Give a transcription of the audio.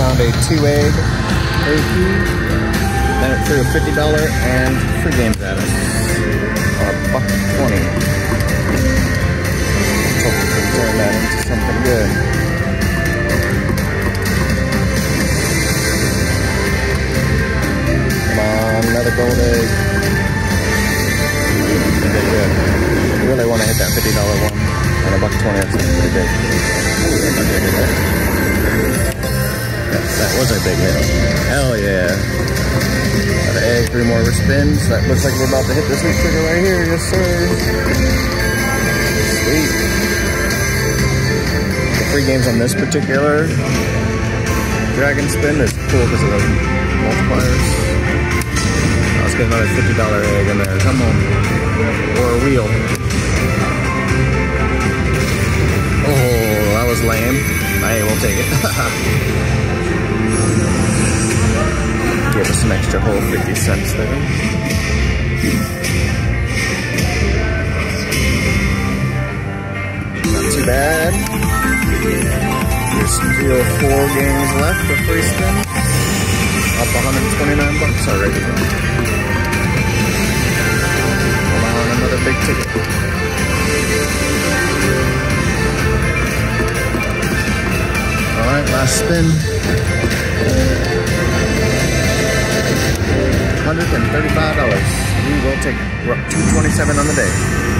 found a two egg turkey. Then it threw a $50 and free games at us. A buck 20. Let's hope we can turn that into something good. Come on, another gold egg. Really want to hit that $50 one. On a buck 20, that's pretty big. That was a big hit. Hell yeah. Got an egg, three more spins. That looks like we're about to hit this sweet trigger right here. Yes, sir. Sweet. The free games on this particular dragon spin is cool because of the multipliers. Let's get another $50 egg in there. Come on. Or a wheel. Oh, that was lame. Hey, we'll take it. an extra whole 50 cents there. Not too bad. There's still four games left for free spin. Up 129 bucks already. On, another big ticket. Alright, last spin. $135. We will take it. We're up 227 on the day.